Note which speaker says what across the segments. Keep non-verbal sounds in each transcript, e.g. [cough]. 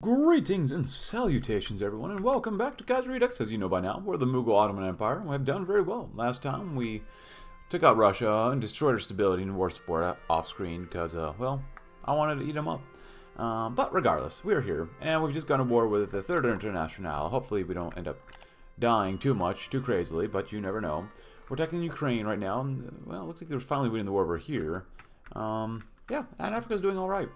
Speaker 1: Greetings and salutations, everyone, and welcome back to Kaiser Redux. As you know by now, we're the Mughal Ottoman Empire, and we have done very well. Last time, we took out Russia and destroyed her stability and war support off-screen because, uh, well, I wanted to eat them up. Um, but regardless, we're here, and we've just gone to war with the Third International. Hopefully we don't end up dying too much, too crazily, but you never know. We're attacking Ukraine right now, and, well, it looks like they're finally winning the war over here. Um, yeah, and Africa's doing alright.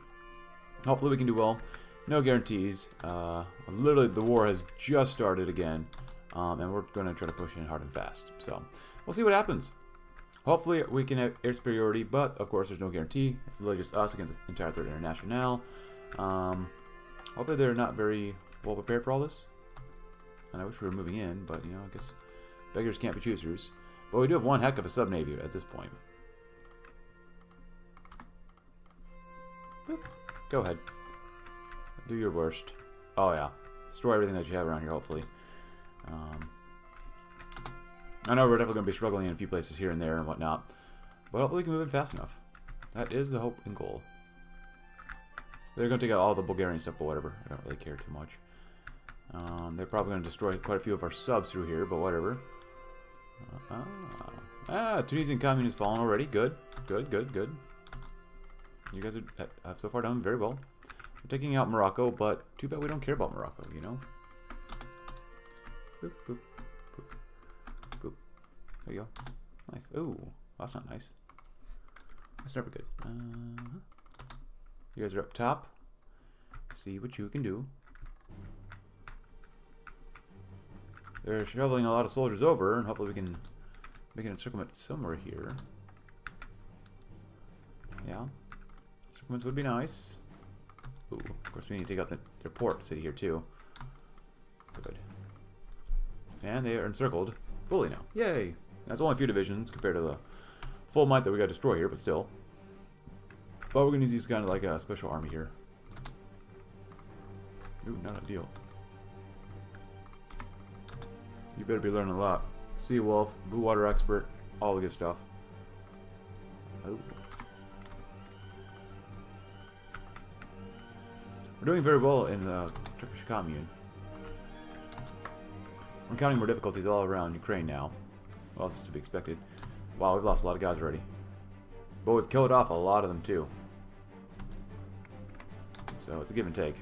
Speaker 1: Hopefully we can do well. No guarantees. Uh, literally, the war has just started again, um, and we're going to try to push in hard and fast. So, we'll see what happens. Hopefully, we can have air superiority, but of course, there's no guarantee. It's literally just us against the entire Third International. Um, hopefully, they're not very well prepared for all this. And I wish we were moving in, but you know, I guess beggars can't be choosers. But we do have one heck of a sub navy at this point. Boop. Go ahead. Do your worst. Oh, yeah. Destroy everything that you have around here, hopefully. Um, I know we're definitely going to be struggling in a few places here and there and whatnot. But hopefully we can move in fast enough. That is the hope and goal. They're going to take out all the Bulgarian stuff, but whatever. I don't really care too much. Um, they're probably going to destroy quite a few of our subs through here, but whatever. Uh, ah. ah, Tunisian communist fallen already. Good, good, good, good. You guys are, have so far done very well. We're taking out Morocco, but too bad we don't care about Morocco, you know? Boop, boop, boop, boop. There you go. Nice. Oh, that's not nice. That's never good. Uh. You guys are up top. See what you can do. They're shoveling a lot of soldiers over, and hopefully we can make an encirclement somewhere here. Yeah. Encirclements would be nice. Ooh, of course we need to take out the, the port city here too. Good. And they are encircled fully now. Yay! That's only a few divisions compared to the full might that we got to destroy here, but still. But we're to use these kind of like a special army here. Ooh, not a deal. You better be learning a lot. Sea Wolf, Blue Water Expert, all the good stuff. Oh. We're doing very well in the Turkish commune. We're encountering more difficulties all around Ukraine now. What else is to be expected? Wow, we've lost a lot of guys already. But we've killed off a lot of them too. So it's a give and take.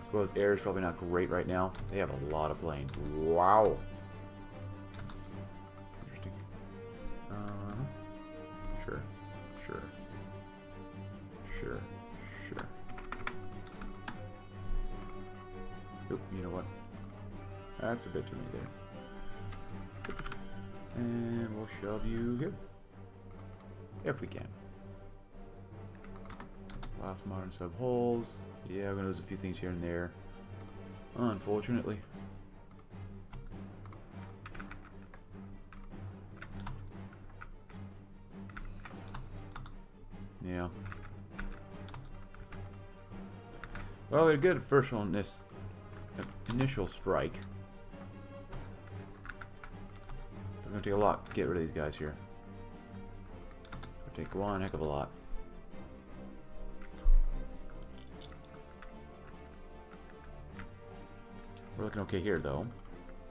Speaker 1: I suppose air is probably not great right now. They have a lot of planes. Wow. Bit to me there. And we'll shove you here. If we can. Last modern sub holes. Yeah, we're gonna lose a few things here and there. Unfortunately. Yeah. Well, we had a good first on this initial strike. To take a lot to get rid of these guys here. Take one heck of a lot. We're looking okay here, though.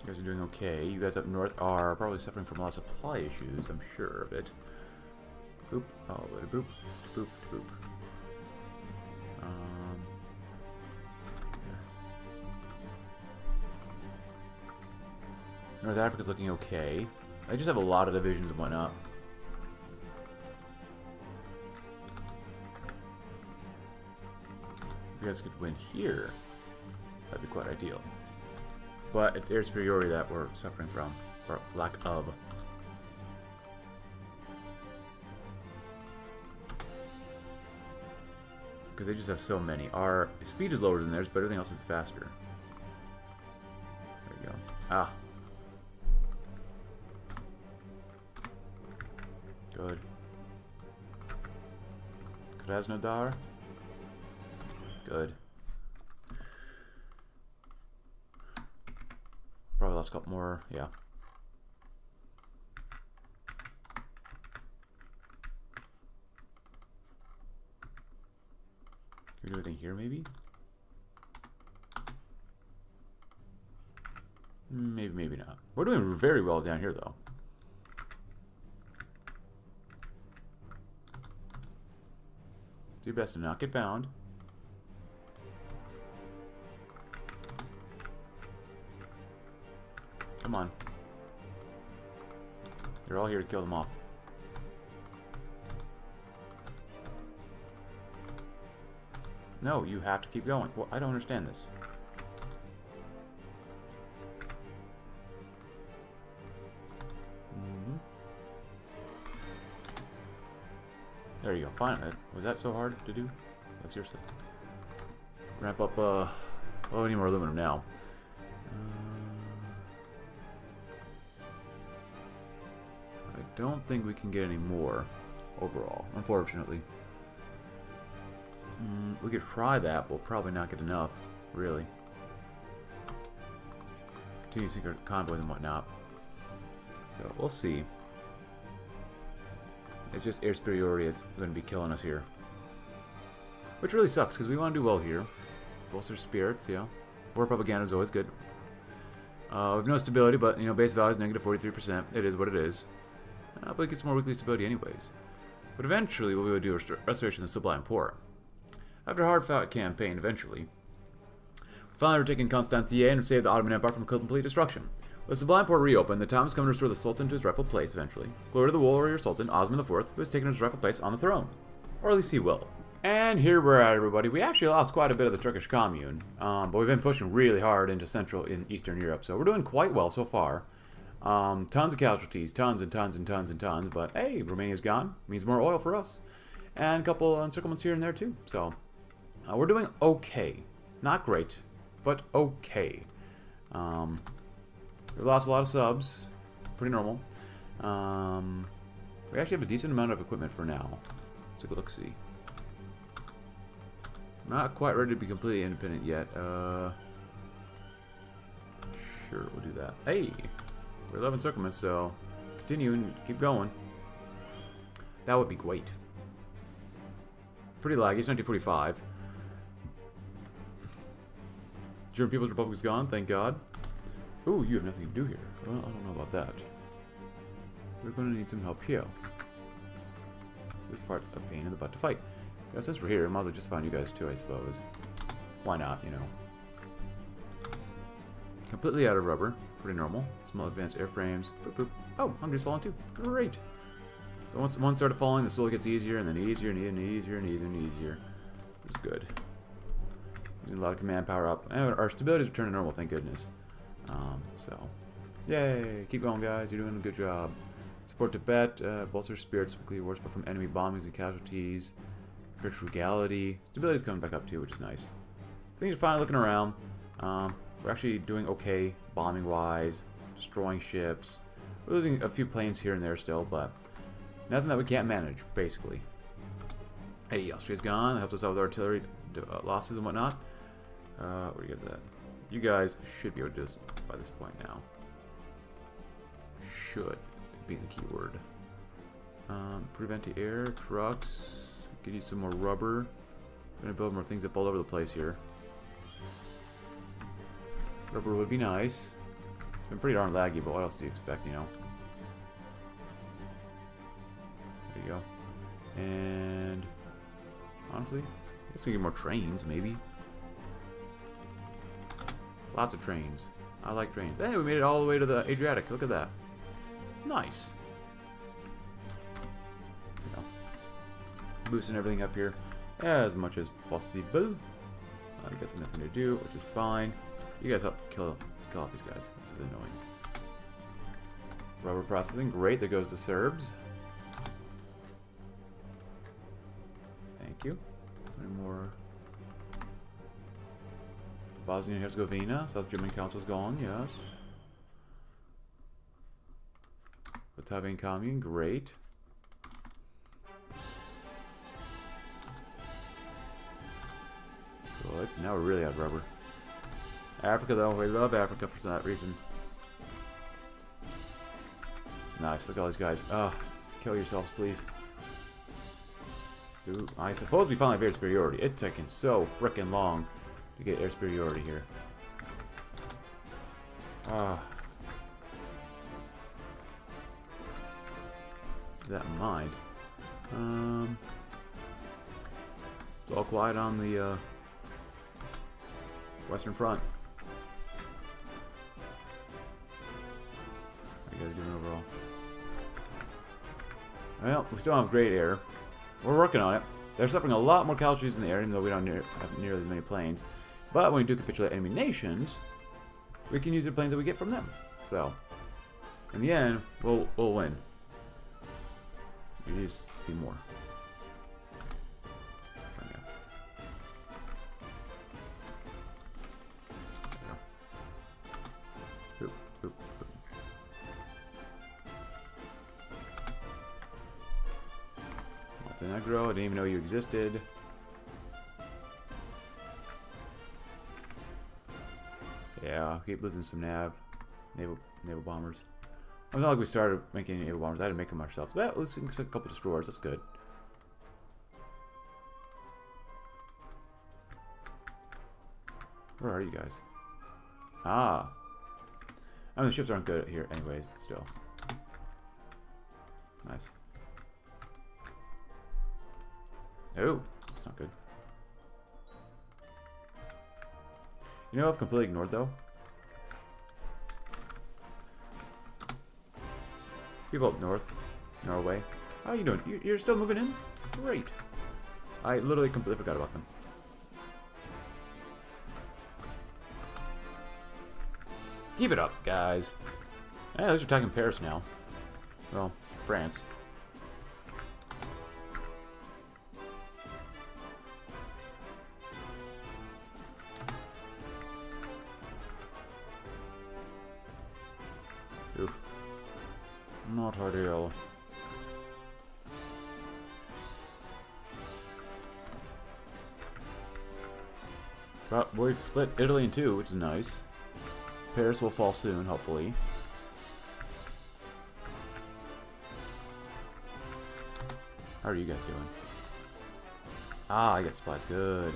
Speaker 1: You guys are doing okay. You guys up north are probably suffering from a lot of supply issues, I'm sure of it. Boop. Oh, boop. Boop. Boop. Um, North Africa's looking okay. I just have a lot of divisions went up. If you guys could win here, that'd be quite ideal. But it's air superiority that we're suffering from, or lack of. Because they just have so many. Our speed is lower than theirs, but everything else is faster. There we go. Ah, Good. Krasnodar. Good. Probably that's got more, yeah. Can we do anything here maybe? Maybe, maybe not. We're doing very well down here though. Do your best to not get bound. Come on. You're all here to kill them off. No, you have to keep going. Well, I don't understand this. Finally. Was that so hard to do? Like, seriously. Ramp up, uh... Oh, I need more aluminum now. Uh, I don't think we can get any more overall, unfortunately. Mm, we could try that, but we'll probably not get enough, really. Continue secret convoys and whatnot. So, we'll see. It's just air superiority is going to be killing us here. Which really sucks, because we want to do well here. Bolster spirits, yeah. War propaganda is always good. Uh, we have no stability, but, you know, base value is negative 43%. It is what it is. Uh, but it gets more weekly stability anyways. But eventually, what we would do is restoration of the Sublime Porte. After a hard-fought campaign, eventually, finally overtaken Constantinople and saved the Ottoman Empire from complete destruction. With the Sublime Porte reopened, the time has come to restore the Sultan to his rightful place eventually. Glory to the warrior Sultan, Osman IV, who has taken his rightful place on the throne. Or at least he will. And here we're at, everybody. We actually lost quite a bit of the Turkish commune, um, but we've been pushing really hard into Central and Eastern Europe, so we're doing quite well so far. Um, tons of casualties, tons and tons and tons and tons, but hey, Romania's gone. Means more oil for us. And a couple encirclements here and there, too. So, uh, we're doing okay. Not great, but okay. Um, we lost a lot of subs. Pretty normal. Um, we actually have a decent amount of equipment for now. Let's take a look-see. Not quite ready to be completely independent yet. Uh, sure, we'll do that. Hey! We're 11 encirclements, so continue and keep going. That would be great. Pretty laggy. It's 1945. German People's Republic is gone, thank God. Ooh, you have nothing to do here. Well, I don't know about that. We're going to need some help here. This part's a pain in the butt to fight. Yeah, since we're here, I might as well just find you guys too, I suppose. Why not, you know. Completely out of rubber. Pretty normal. Small advanced airframes. Boop, boop. Oh, Hungary's falling too. Great. So once one started falling, the soul gets easier and then easier and easier and easier and easier. It's good. Using a lot of command power up. And our stability's returned to normal, thank goodness. Um, so, yay! Keep going, guys. You're doing a good job. Support Tibet. Uh, bolster spirits. Quickly worse from enemy bombings and casualties. Great frugality. Stability's coming back up too, which is nice. Things are finally looking around. Um, we're actually doing okay bombing-wise. Destroying ships. We're losing a few planes here and there still, but nothing that we can't manage, basically. Hey, Austria's gone. That helps us out with artillery uh, losses and whatnot. Uh, where do you get that? You guys should be able to do this by this point now. Should be the keyword. Um, prevent the air, trucks, get you some more rubber. I'm gonna build more things up all over the place here. Rubber would be nice. It's been pretty darn laggy, but what else do you expect, you know? There you go. And honestly, I guess we get more trains, maybe. Lots of trains. I like trains. Hey, we made it all the way to the Adriatic. Look at that. Nice. Boosting everything up here as much as possible. I guess nothing to do, which is fine. You guys help kill, kill off these guys. This is annoying. Rubber processing. Great. There goes the Serbs. Thank you. Any more Bosnia and Herzegovina, South German Council's gone, yes. Batavian Commune, great. Good, now we're really of rubber. Africa though, we love Africa for that reason. Nice, look at all these guys. Ugh, kill yourselves please. Dude, I suppose we finally have air superiority. It's taking so freaking long to get air superiority here. Ah. Keep that in mind. Um, it's all quiet on the uh, Western Front. How you guys doing overall? Well, we still have great air. We're working on it. They're suffering a lot more casualties in the air, even though we don't near, have nearly as many planes. But when we do capitulate enemy nations, we can use the planes that we get from them. So, in the end, we'll we'll win. We just be more. Montenegro, I didn't even know you existed. Keep losing some nav. Naval naval bombers. It's not like we started making naval bombers. I had to make them ourselves. But let's make a couple destroyers. That's good. Where are you guys? Ah. I mean, the ships aren't good here anyways, but still. Nice. Oh, that's not good. You know I've completely ignored though? People up north, Norway. How are you doing? You- You're still moving in? Great. I literally completely forgot about them. Keep it up, guys. Hey, at least we're attacking Paris now. Well, France. We've split Italy in two, which is nice. Paris will fall soon, hopefully. How are you guys doing? Ah, I get supplies. Good.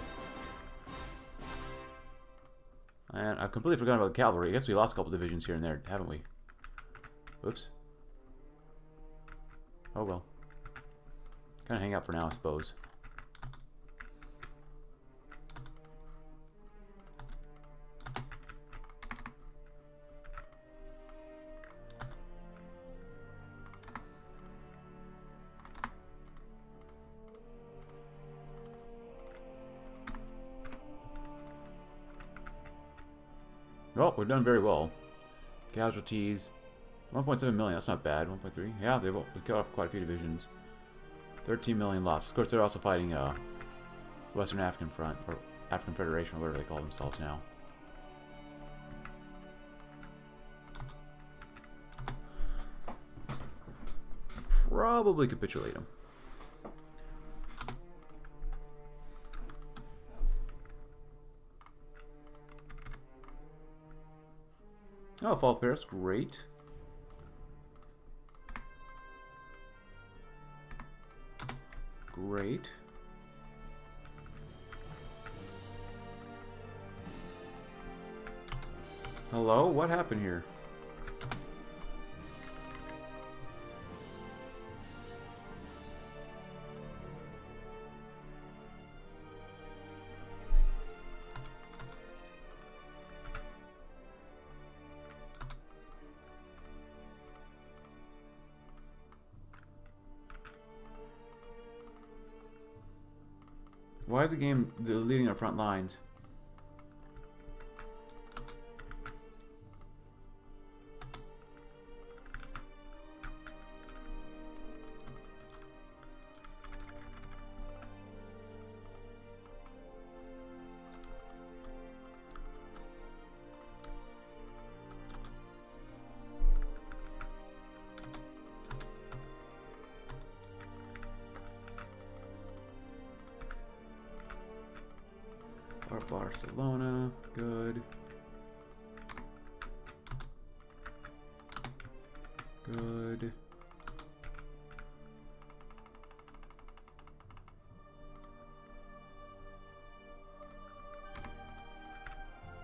Speaker 1: And I've completely forgot about the cavalry. I guess we lost a couple divisions here and there, haven't we? Oops. Oh well. Kind of hang out for now, I suppose. Well, we've done very well. Casualties. 1.7 million, that's not bad. 1.3. Yeah, they we cut off quite a few divisions. 13 million lost. Of course, they're also fighting uh, Western African Front, or African Federation, or whatever they call themselves now. Probably capitulate them. Oh, Fall Paris, great. Great. Hello? What happened here? Is the game deleting our front lines? Or Barcelona, good. Good.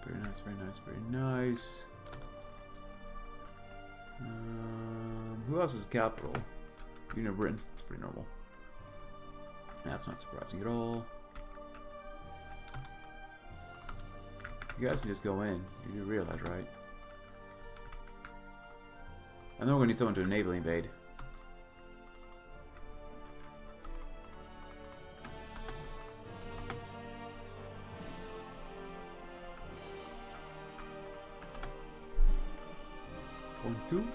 Speaker 1: Very nice, very nice, very nice. Um, who else is capital? You know Britain. It's pretty normal. That's not surprising at all. You guys can just go in. You do realize, right? And then we're gonna need someone to enable invade. One, two.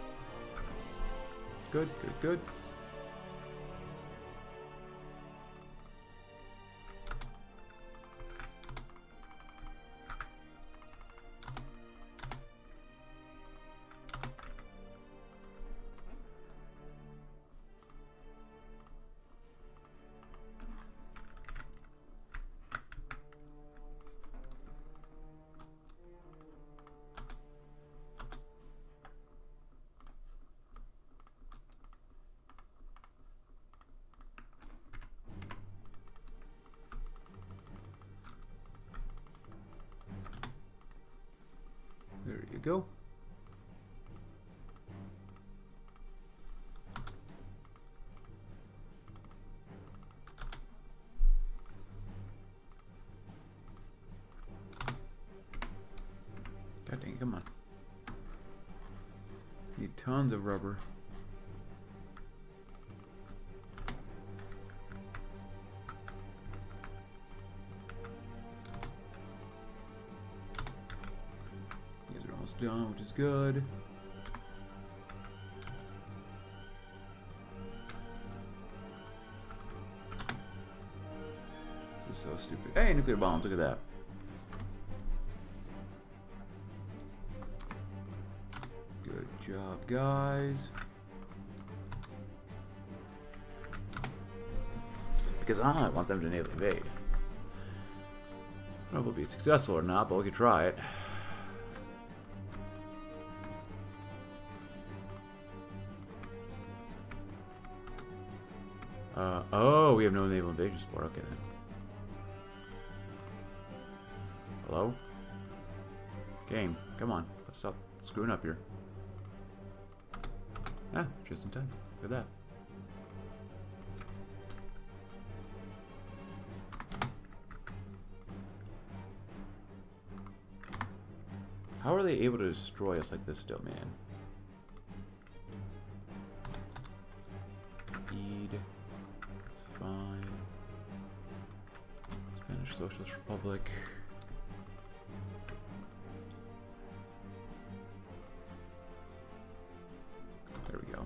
Speaker 1: Good, good, good. You go. God dang come on. Need tons of rubber. Which is good. This is so stupid. Hey, nuclear bombs, look at that. Good job, guys. Because I want them to enable invade. I don't know if we'll be successful or not, but we could try it. Uh, oh, we have no naval invasion support. Okay then. Hello? Game, come on. Let's stop screwing up here. Ah, just in time. Look at that. How are they able to destroy us like this still, man? Socialist Republic. There we go.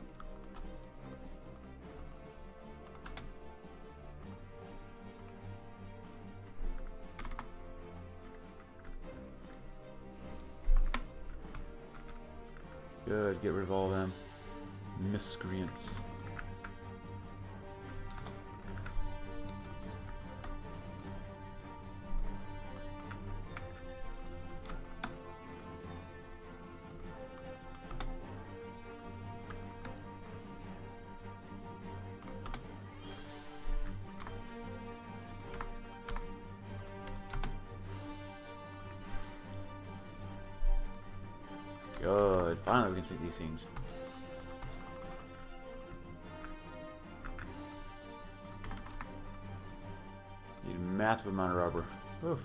Speaker 1: Good, get rid of all them. Miscreants. Need a massive amount of rubber. Oof.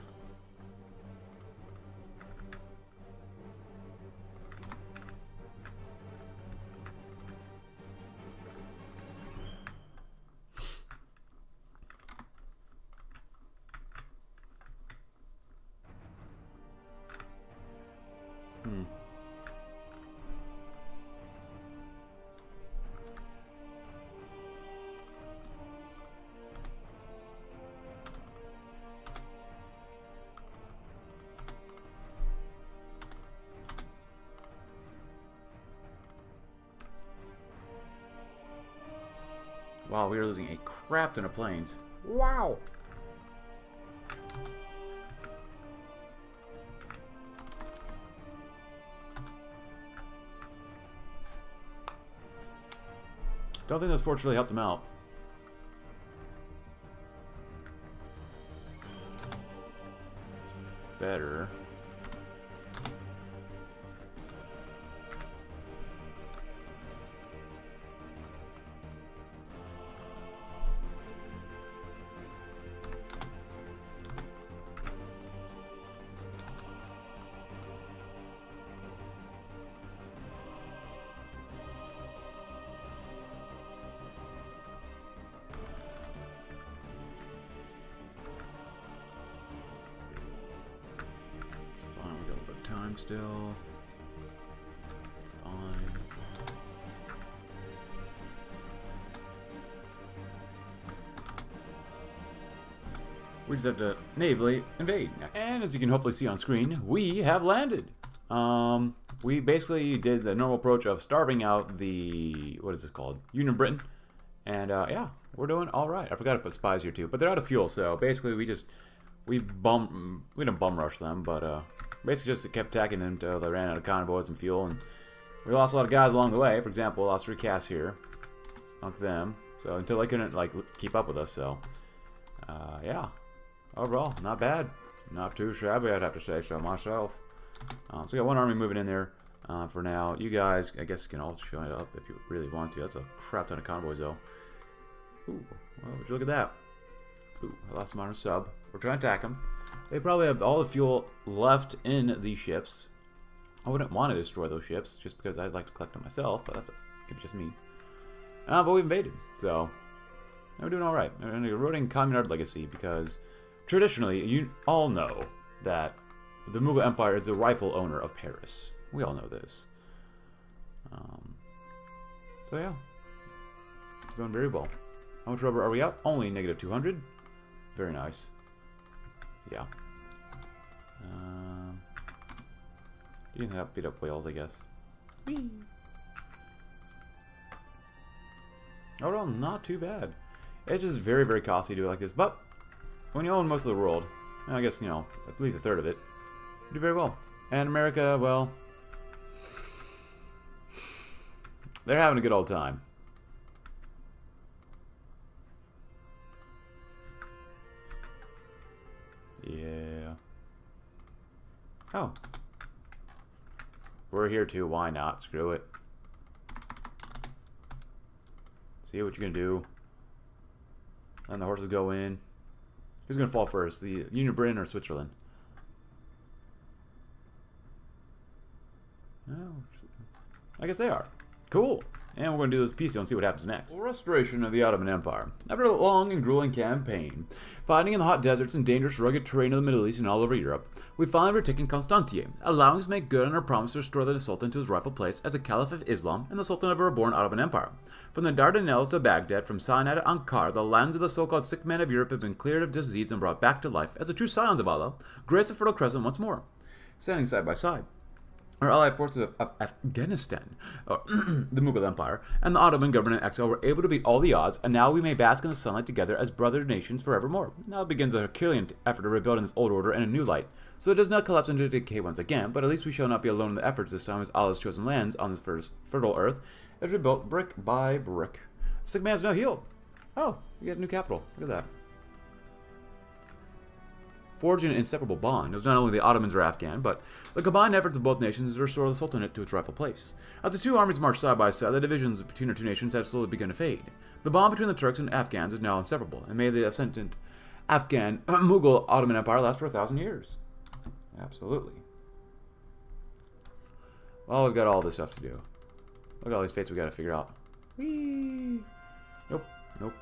Speaker 1: Losing a crap planes. Wow! Don't think this fortunately helped him out. Better. Just have to navally invade next. And as you can hopefully see on screen, we have landed. Um, we basically did the normal approach of starving out the, what is it called? Union Britain. And uh, yeah, we're doing all right. I forgot to put spies here too, but they're out of fuel, so basically we just, we bum, we didn't bum rush them, but uh, basically just kept attacking them until they ran out of convoys and fuel, and we lost a lot of guys along the way. For example, lost three casts here, sunk them, so until they couldn't like keep up with us, so uh, yeah, overall, not bad. Not too shabby, I'd have to say so myself. Um, so we got one army moving in there uh, for now. You guys, I guess, can all join up if you really want to. That's a crap ton of convoys, though. Ooh, well, would you look at that? Ooh, I lost on sub. We're trying to attack them. They probably have all the fuel left in these ships. I wouldn't want to destroy those ships just because I'd like to collect them myself, but that's just me. Uh, but we invaded, so we're doing all right. We're eroding Communard legacy because traditionally, you all know that the Mughal Empire is the rightful owner of Paris. We all know this. Um, so yeah, it's going very well. How much rubber are we up? Only negative 200. Very nice. Yeah. Um, you can help beat up whales, I guess. Whee! Well, not too bad. It's just very, very costly to do it like this, but when you own most of the world, I guess, you know, at least a third of it, you do very well. And America, well, they're having a good old time. Yeah. Oh. We're here too, why not? Screw it. See what you can do. And the horses go in. Who's going to fall first? The Union Britain or Switzerland? Oh, I guess they are. Cool. And we're going to do this piece and see what happens next. Restoration of the Ottoman Empire. After a long and grueling campaign, fighting in the hot deserts and dangerous rugged terrain of the Middle East and all over Europe, we finally retaken Constantine, allowing us to make good on our promise to restore the Sultan to his rightful place as a Caliph of Islam and the Sultan of a reborn Ottoman Empire. From the Dardanelles to Baghdad, from Sinai to Ankara, the lands of the so-called sick men of Europe have been cleared of disease and brought back to life as the true scions of Allah, grace the Fertile Crescent once more. Standing side by side our allied forces of, of Afghanistan, or [clears throat] the Mughal Empire, and the Ottoman government in exile were able to beat all the odds, and now we may bask in the sunlight together as brother nations forevermore. Now begins a Herculean effort to rebuild in this old order in a new light, so it does not collapse into decay once again, but at least we shall not be alone in the efforts this time as Allah's chosen lands on this first fertile earth is rebuilt brick by brick. Sick man is now healed. Oh, we get a new capital. Look at that forging an inseparable bond. It was not only the Ottomans or Afghan, but the combined efforts of both nations to restore the Sultanate to its rightful place. As the two armies marched side by side, the divisions between the two nations had slowly begun to fade. The bond between the Turks and Afghans is now inseparable, and may the ascendant Afghan [clears throat] Mughal Ottoman Empire last for a thousand years. Absolutely. Well, we've got all this stuff to do. Look at all these fates we've got to figure out. Whee! Nope, nope.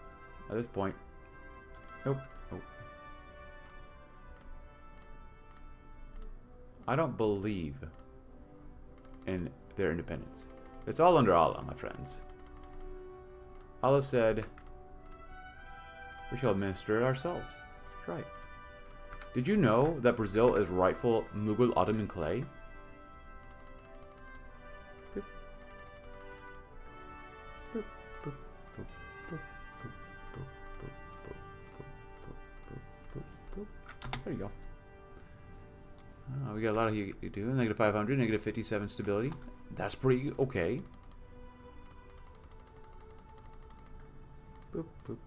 Speaker 1: At this point, nope. I don't believe in their independence. It's all under Allah, my friends. Allah said, we shall administer it ourselves. That's right. Did you know that Brazil is rightful Mughal Ottoman clay? There you go. We got a lot of you do. Negative 500, negative 57 stability. That's pretty okay. Boop, boop.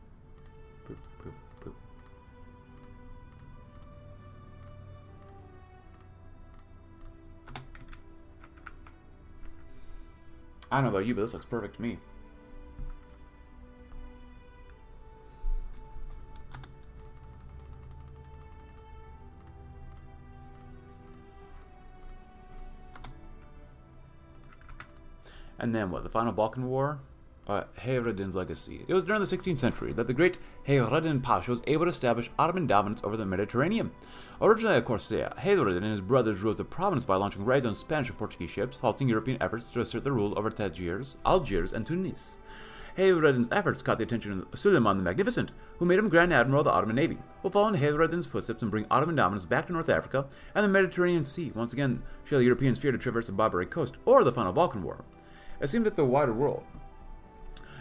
Speaker 1: I don't know about you, but this looks perfect to me. And then what? The final Balkan War? uh, legacy. It was during the 16th century that the great Hayreddin Pasha was able to establish Ottoman dominance over the Mediterranean. Originally a Corsair, Hayreddin and his brothers rose the province by launching raids on Spanish and Portuguese ships, halting European efforts to assert their rule over Tangiers, Algiers, and Tunis. Hayreddin's efforts caught the attention of Suleiman the Magnificent, who made him Grand Admiral of the Ottoman Navy, will follow in Hayreddin's footsteps and bring Ottoman dominance back to North Africa and the Mediterranean Sea, once again show the Europeans fear to traverse the Barbary coast or the final Balkan War. It seemed that the wider world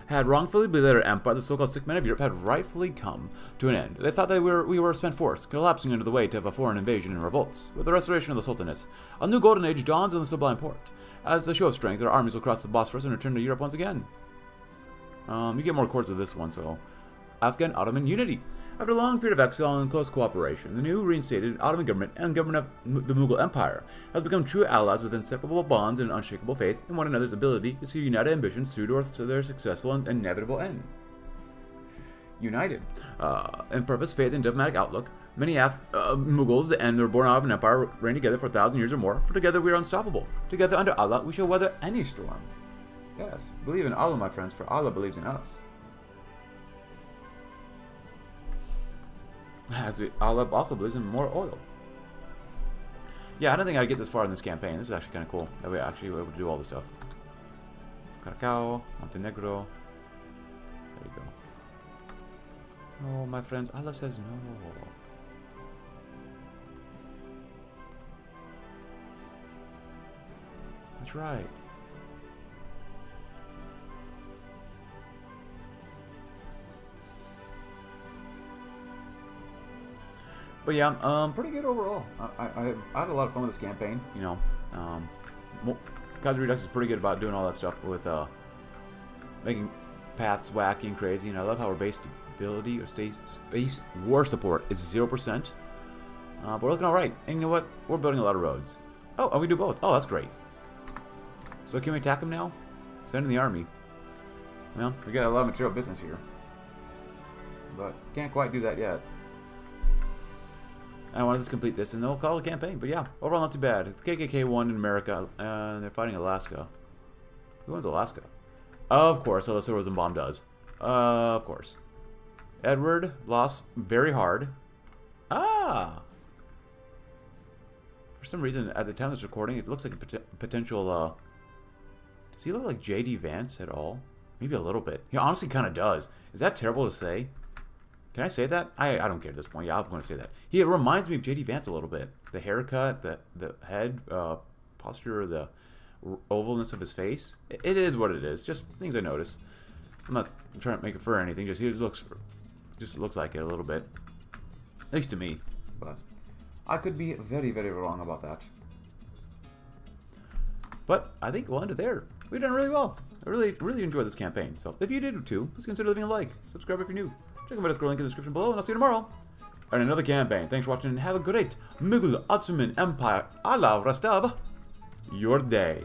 Speaker 1: had wrongfully believed that our empire, the so-called sick men of Europe, had rightfully come to an end. They thought that we were, we were a spent force, collapsing under the weight of a foreign invasion and revolts. With the restoration of the Sultanate, a new golden age dawns in the Sublime Porte. As a show of strength, their armies will cross the Bosphorus and return to Europe once again. Um, you get more chords with this one, so... Afghan Ottoman unity. After a long period of exile and close cooperation, the new reinstated Ottoman government and government of the Mughal Empire has become true allies with inseparable bonds and unshakable faith in one another's ability to see united ambitions through to their successful and inevitable end. United. Uh, in purpose, faith, and diplomatic outlook, many Af uh, Mughals and their born Ottoman Empire reign together for a thousand years or more, for together we are unstoppable. Together under Allah, we shall weather any storm. Yes, believe in Allah, my friends, for Allah believes in us. As we, Allah also believes in more oil. Yeah, I don't think I'd get this far in this campaign. This is actually kind of cool. That we actually were able to do all this stuff. Caracao, Montenegro. There you go. Oh, my friends, Allah says no. That's right. But yeah, um, pretty good overall. I, I, I, had a lot of fun with this campaign. You know, um, Kaiser Redux is pretty good about doing all that stuff with uh, making paths wacky and crazy. And I love how our base stability or space, space war support is 0%. Uh, but we're looking alright. And you know what? We're building a lot of roads. Oh, and we do both. Oh, that's great. So can we attack them now? Send in the army. Well, we got a lot of material business here. But can't quite do that yet. I wanted to complete this, and then we'll call it a campaign. But yeah, overall not too bad. The KKK won in America, and they're fighting Alaska. Who wins Alaska? Of course, Alyssa Rosenbaum does. Uh, of course. Edward lost very hard. Ah! For some reason, at the time of this recording, it looks like a pot potential, uh... Does he look like J.D. Vance at all? Maybe a little bit. He honestly kind of does. Is that terrible to say? Can I say that? I, I don't care at this point. Yeah, I'm going to say that. He reminds me of JD Vance a little bit. The haircut, the the head uh, posture, the ovalness of his face. It, it is what it is. Just things I notice. I'm not trying to make it for anything. Just he just looks just looks like it a little bit. At least to me. But I could be very, very wrong about that. But I think we'll end it there. We've done really well. I really, really enjoyed this campaign. So if you did too, please consider leaving a like. Subscribe if you're new. Check out my Discord link in the description below, and I'll see you tomorrow on another campaign. Thanks for watching, and have a great Mughal Ottoman Empire Allah rest of your day.